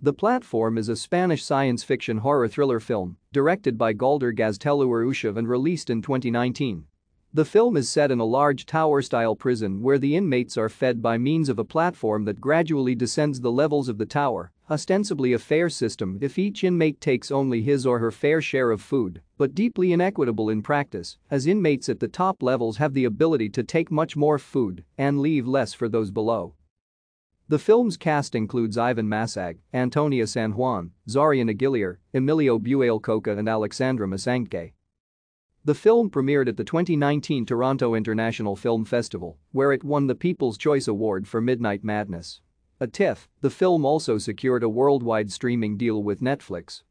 The Platform is a Spanish science fiction horror thriller film directed by Galder Gaztelu Urrutia and released in 2019. The film is set in a large tower-style prison where the inmates are fed by means of a platform that gradually descends the levels of the tower, ostensibly a fair system if each inmate takes only his or her fair share of food, but deeply inequitable in practice, as inmates at the top levels have the ability to take much more food and leave less for those below. The film's cast includes Ivan Massagué, Antonia San Juan, Zorion Eguileor, Emilio Buale Coka and Alexandra Masangkay. The film premiered at the 2019 Toronto International Film Festival, where it won the People's Choice Award for Midnight Madness. At TIFF, the film also secured a worldwide streaming deal with Netflix.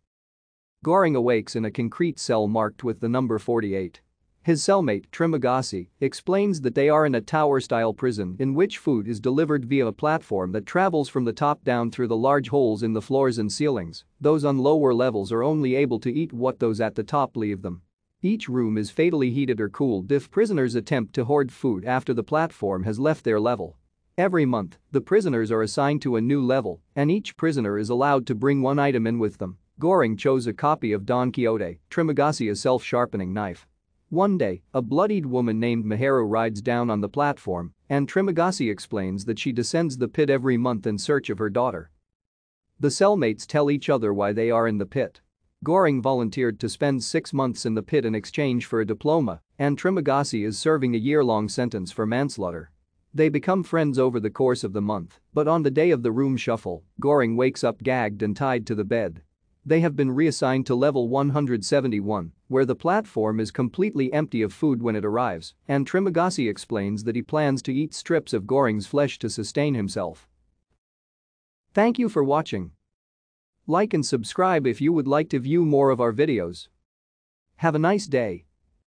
Goreng awakes in a concrete cell marked with the number 48. His cellmate, Trimagasi, explains that they are in a tower-style prison in which food is delivered via a platform that travels from the top down through the large holes in the floors and ceilings, those on lower levels are only able to eat what those at the top leave them. Each room is fatally heated or cooled if prisoners attempt to hoard food after the platform has left their level. Every month, the prisoners are assigned to a new level, and each prisoner is allowed to bring one item in with them. Goreng chose a copy of Don Quixote, Trimagasi's self-sharpening knife. One day, a bloodied woman named Miharu rides down on the platform, and Trimagasi explains that she descends the pit every month in search of her daughter. The cellmates tell each other why they are in the pit. Goreng volunteered to spend six months in the pit in exchange for a diploma, and Trimagasi is serving a year-long sentence for manslaughter. They become friends over the course of the month, but on the day of the room shuffle, Goreng wakes up gagged and tied to the bed. They have been reassigned to level 171, where the platform is completely empty of food when it arrives, and Trimagasi explains that he plans to eat strips of Goreng's flesh to sustain himself. Thank you for watching. Like and subscribe if you would like to view more of our videos. Have a nice day.